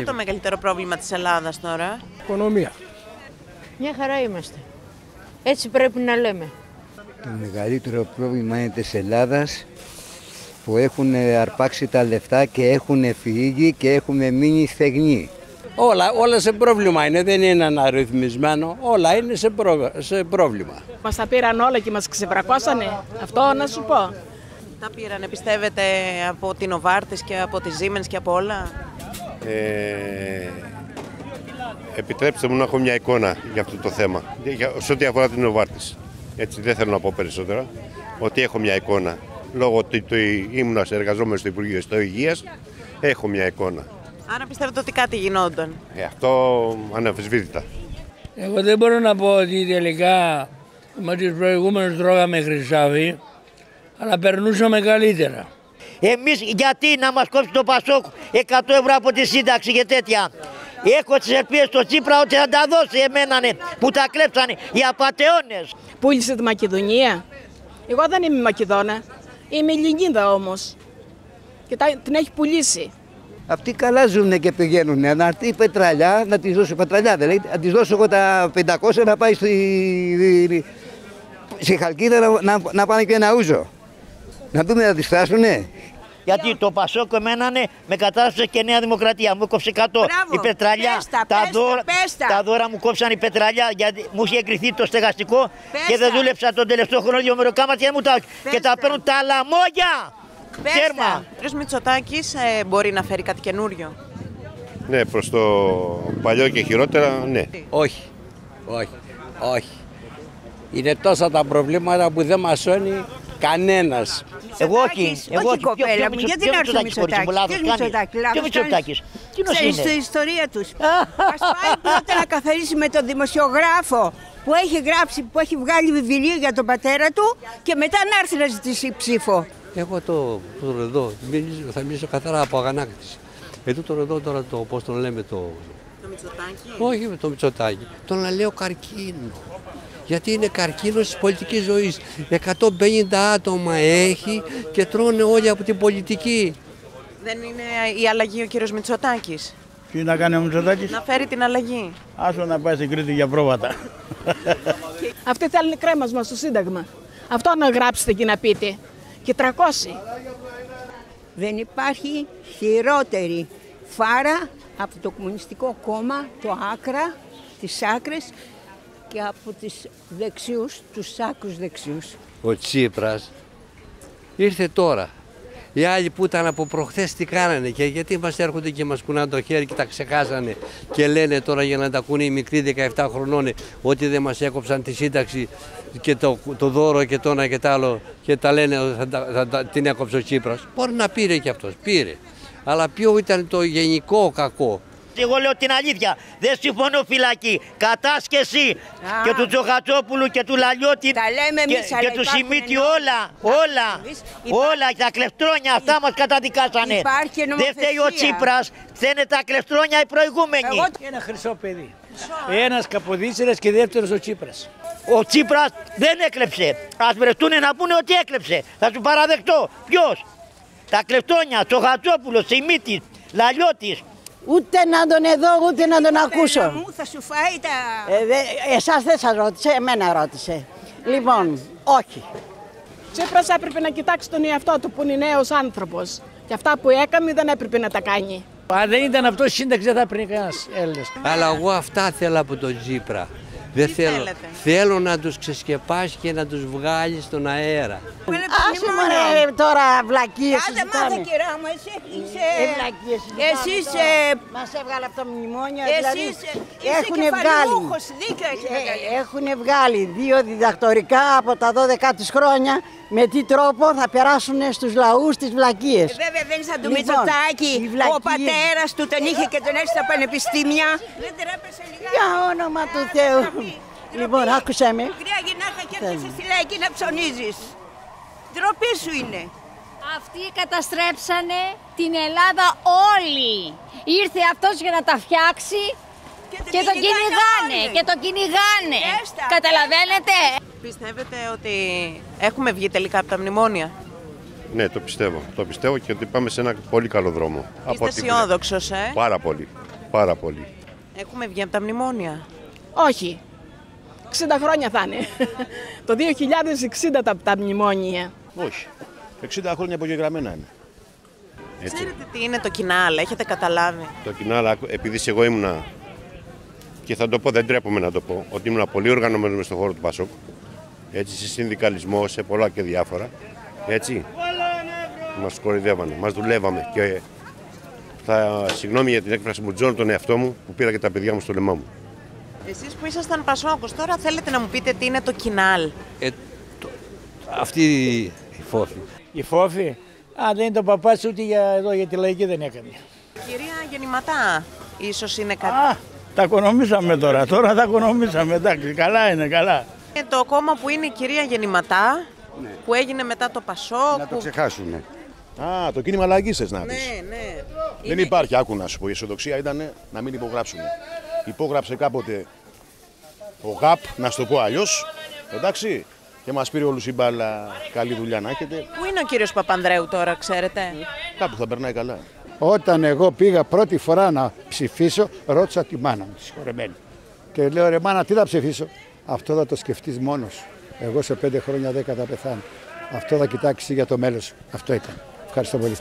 είναι το μεγαλύτερο πρόβλημα της Ελλάδας τώρα; Οικονομία. Μια χαρά είμαστε. Έτσι πρέπει να λέμε. Το μεγαλύτερο πρόβλημα είναι της Ελλάδας που έχουν αρπάξει τα λεφτά και έχουν φύγει και έχουν μείνει στεγνοί. Όλα, όλα σε πρόβλημα είναι, δεν είναι αναρρυθμισμένο. Όλα είναι σε, προ- σε πρόβλημα. Μας τα πήραν όλα και μας ξεβρακώσανε. Αυτό να σου πω. Τα πήραν, πιστεύετε, από την Οβάρτης και από τη Siemens και από όλα; Ε, επιτρέψτε μου να έχω μια εικόνα για αυτό το θέμα. Για, σε ό,τι αφορά την Νοβάρτης. Έτσι, δεν θέλω να πω περισσότερα. Ότι έχω μια εικόνα. Λόγω ότι το ήμουν εργαζόμενος στο Υπουργείο Ιστό Υγείας, έχω μια εικόνα. Άρα πιστεύετε ότι κάτι γινόταν. Ε, αυτό αναμφισβήτητα. Εγώ δεν μπορώ να πω ότι τελικά με τους προηγούμενους τρώγαμε χρυσάβι, αλλά περνούσαμε καλύτερα. Εμείς γιατί να μας κόψει το Πασόκ 100 ευρώ από τη σύνταξη και τέτοια. Έχω τις ελπίδες στο Τσίπρα ότι θα τα δώσει εμένα ναι, που τα κλέψανε οι απατεώνες. Πούλησε τη Μακεδονία; Εγώ δεν είμαι Μακεδόνα. Είμαι Ελληνίδα όμως. Και τα- την έχει πουλήσει. Αυτοί καλά ζουν και πηγαίνουν. Να έρθει η πετραλιά, να της δώσω πετραλιά. Δεν λέει, να της δώσω εγώ τα 500 να πάει στη, στη Χαλκίδα να, να, να πάνε και ένα ούζο. Να δούμε να τη φτάσουνε. Γιατί το Πασόκ εμένα ναι, με κατάστασε και Νέα Δημοκρατία. Μου κόψε 100 η πετραλιά. Πες τα, τα, πες τα, δώρα, πες τα. τα δώρα μου κόψαν η πετραλιά γιατί μου είχε εγκριθεί το στεγαστικό Πες και δεν τα. δούλεψα τον τελευταίο χρόνο δύο μεροκάμα και δεν μου τα Πες Και τα τα. παίρνουν τα λαμόγια. Πες Τέρμα. τα. Ο κ. Μητσοτάκης ε, μπορεί να φέρει κάτι καινούριο; Ναι, προς το παλιό και χειρότερα, ναι. Όχι, όχι, όχι. Είναι τόσα τα προβλήματα που δεν μας σώνει κανένας. Εγώ όχι. Εγώ όχι Ποιο- ποιο κοπέλα μου, Μητσο- γιατί ποιο να έρθει ο Μητσοτάκης χωρίς μου, Μητσοτάκης. λάθος Ποιος κάνει. Μητσοτάκης, Ποιος λάθος Μητσοτάκης. κάνεις. Τίνος Ξέρεις είναι; την ιστορία τους. Ας πάει πρώτα να καθαρίσει με τον δημοσιογράφο που έχει γράψει, που έχει βγάλει βιβλίο για τον πατέρα του και μετά να έρθει να ζητήσει ψήφο. Εγώ το, το εδώ, μιλήσω- θα μιλήσω καθαρά από αγανάκτηση. Εδώ το εδώ τώρα το, πώς τον λέμε το... Το Μητσοτάκη; Όχι με το Μητσοτάκι, τον λέω καρκίνο. Γιατί είναι καρκίνος της πολιτικής ζωής. 150 άτομα έχει και τρώνε όλοι από την πολιτική. Δεν είναι η αλλαγή ο κύριος Μητσοτάκης; Τι να κάνει ο Μητσοτάκης, Να φέρει την αλλαγή. άσο να πάει στην Κρήτη για πρόβατα. Αυτοί θέλουν κρέμασμα στο Σύνταγμα. Αυτό να γράψετε και να πείτε. Και 300. Δεν υπάρχει χειρότερη φάρα από το Κομμουνιστικό Κόμμα, το Άκρα, τις άκρες και από τις δεξιούς, τους άκρους δεξιούς. Ο Τσίπρας ήρθε τώρα. Οι άλλοι που ήταν από προχθές τι κάνανε και γιατί μας έρχονται και μας κουνάνε το χέρι και τα ξεχάσανε και λένε τώρα για να τα ακούνε οι μικροί 17 χρονών ότι δεν μας έκοψαν τη σύνταξη και το, το δώρο και το ένα και το άλλο και τα λένε ότι θα, τα- θα, τα- την έκοψε ο Τσίπρας. Μπορεί να πήρε και αυτός, πήρε. Αλλά ποιο ήταν το γενικό κακό; Εγώ λέω την αλήθεια. Δεν συμφωνώ φυλακή. Κατάσχεση και του Τζοχατσόπουλου και του Λαλιώτη Τα λέμε και, εμείς, αλλά και του υπάρχουν Σιμίτη νόμοι. όλα. Όλα. Εμείς Όλα. Τα κλεφτρόνια αυτά μας καταδικάσανε. Υπάρχει Δεν φταίει ο νομοθεσία. Τσίπρας. Φταίνε τα κλεφτρόνια οι προηγούμενοι. Εγώ Ένα χρυσό παιδί. Ένας Καποδίστρας και δεύτερος ο Τσίπρας. Ο Τσίπρας δεν έκλεψε. Ας βρεθούν να πούνε ότι έκλεψε. Θα σου παραδεχτώ. Ποιος; Τα κλεφτρόνια. Τζοχατσόπουλος, Σιμίτης, Λαλιώτης. Ούτε να τον εδώ, ούτε να τον ακούσω. Πέρα μου θα σου φάει τα... Ε, δε, εσάς δεν σας ρώτησε, εμένα ρώτησε. Λοιπόν, όχι. Τσίπρας έπρεπε να κοιτάξει τον εαυτό του που είναι νέος άνθρωπος. Και αυτά που έκανε δεν έπρεπε να τα κάνει. Αν δεν ήταν αυτό σύνταξη δεν θα έπαιρνε κανένας Έλληνας. Αλλά εγώ αυτά θέλω από τον Τσίπρα. Δεν Τι θέλω. θέλετε; Θέλω να τους ξεσκεπάσεις και να τους βγάλεις στον αέρα. Άσε μωρέ τώρα βλακίες Άντε μάθε συζητάμε. κυρά μου, εσύ είσαι... Ε, βλακίες συζητάμε. Εσύ είσαι... Μας έβγαλε από το μνημόνιο, Εσύ δηλαδή είσαι, είσαι έχουνε βγάλει, κεφαλαιούχος, δίκιο έχεις ε, βγάλει. έχουνε βγάλει δύο διδακτορικά από τα 12 τους χρόνια με τι τρόπο θα περάσουν στους λαούς τις βλακίες. Ε, Βέβαια δεν είναι σαν του Λοιπόν, Μητσοτάκη. οι βλακίες. Ο πατέρας του τον είχε και τον έχει στα πανεπιστήμια. Δεν τρέπεσε λιγάκι. Για όνομα του Θεού. Λοιπόν, άκουσέ με. Μικρή γυναίκα και έρχεσαι στη λαϊκή να ψωνίζεις. Ντροπή σου είναι. Αυτοί καταστρέψανε την Ελλάδα όλοι. Ήρθε αυτός για να τα φτιάξει και, τον κυνηγάνε. όλοι. Και τον κυνηγάνε. Έστα, Καταλαβαίνετε; Πιστεύετε ότι έχουμε βγει τελικά από τα μνημόνια; Ναι, το πιστεύω. Το πιστεύω και ότι πάμε σε ένα πολύ καλό δρόμο. Είστε ό,τι αισιόδοξος, ε; Πάρα πολύ. Πάρα πολύ. Έχουμε βγει από τα μνημόνια; Όχι. 60 χρόνια θα είναι. Το 2060 τα, τα μνημόνια. Όχι. 60 χρόνια απογεγραμμένα είναι. Έτσι. Ξέρετε τι είναι το κοινάλ, έχετε καταλάβει; Το κοινάλ, επειδή σε εγώ ήμουνα και θα το πω, δεν τρέπομαι να το πω, ότι ήμουν πολύ οργανωμένος μες στον χώρο του Πασόκ. Έτσι, σε συνδικαλισμό, σε πολλά και διάφορα. Έτσι. Μας κοροϊδεύανε, μας δουλεύαμε και θα, συγγνώμη για την έκφραση μου, τζώνω τον εαυτό μου που πήρα και τα παιδιά μου στο λαιμό μου. Εσείς που ήσασταν Πασόκος, τώρα θέλετε να μου πείτε τι είναι το κοινάλ. Ε, το, αυτή η φόφη. Η φόφη; Α, δεν είναι το παπάς ούτε για, εδώ για τη λαϊκή δεν έκανε. Κυρία Γεννηματά, ίσως είναι κάτι. Α, τα οικονομήσαμε τώρα. Τώρα τα οικονομήσαμε. Εντάξει, καλά είναι, καλά. Είναι το κόμμα που είναι η κυρία Γεννηματά, που έγινε μετά το Πασόκ. Να το που- ξεχάσουν. Α, το κίνημα αλλαγής θες να πεις. Ναι, ναι. Δεν υπάρχει, άκου να σου πω. Η αισιοδοξία ήταν να μην υπογράψουμε. Υπόγραψε κάποτε ο ΓΑΠ, να σου το πω αλλιώς. Εντάξει. Και μας πήρε όλους η μπάλα. Καλή δουλειά να έχετε. Πού είναι ο κύριος Παπανδρέου τώρα, ξέρετε; Κάπου θα περνάει καλά. Όταν εγώ πήγα πρώτη φορά να ψηφίσω, ρώτησα τη μάνα μου, τη συγχωρεμένη. Και λέω ρε μάνα, τι θα ψηφίσω; Αυτό θα το σκεφτείς μόνος σου. Εγώ σε πέντε χρόνια δέκα θα πεθάνω. Αυτό θα κοιτάξεις για το μέλλον σου. Αυτό ήταν. Ευχαριστώ πολύ.